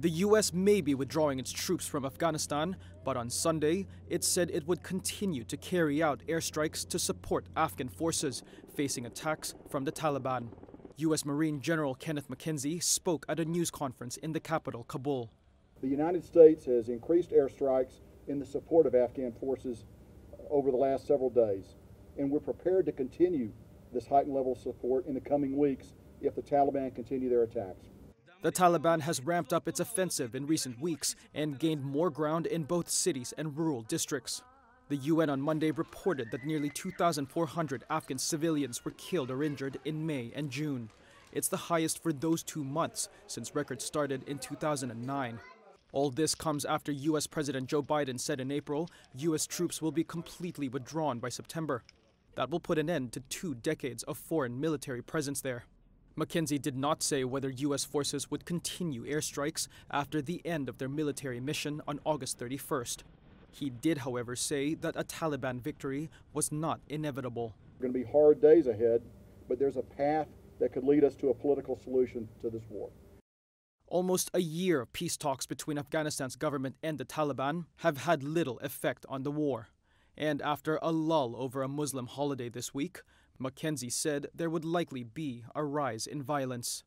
The U.S. may be withdrawing its troops from Afghanistan, but on Sunday, it said it would continue to carry out airstrikes to support Afghan forces facing attacks from the Taliban. U.S. Marine General Kenneth McKenzie spoke at a news conference in the capital, Kabul. The United States has increased airstrikes in the support of Afghan forces uh, over the last several days, and we're prepared to continue this heightened level of support in the coming weeks if the Taliban continue their attacks. The Taliban has ramped up its offensive in recent weeks and gained more ground in both cities and rural districts. The UN on Monday reported that nearly 2,400 Afghan civilians were killed or injured in May and June. It's the highest for those two months since records started in 2009. All this comes after U.S. President Joe Biden said in April U.S. troops will be completely withdrawn by September. That will put an end to two decades of foreign military presence there. McKenzie did not say whether U.S. forces would continue airstrikes after the end of their military mission on August 31st. He did, however, say that a Taliban victory was not inevitable. Going to be hard days ahead, but there's a path that could lead us to a political solution to this war. Almost a year of peace talks between Afghanistan's government and the Taliban have had little effect on the war. And after a lull over a Muslim holiday this week, McKenzie said there would likely be a rise in violence.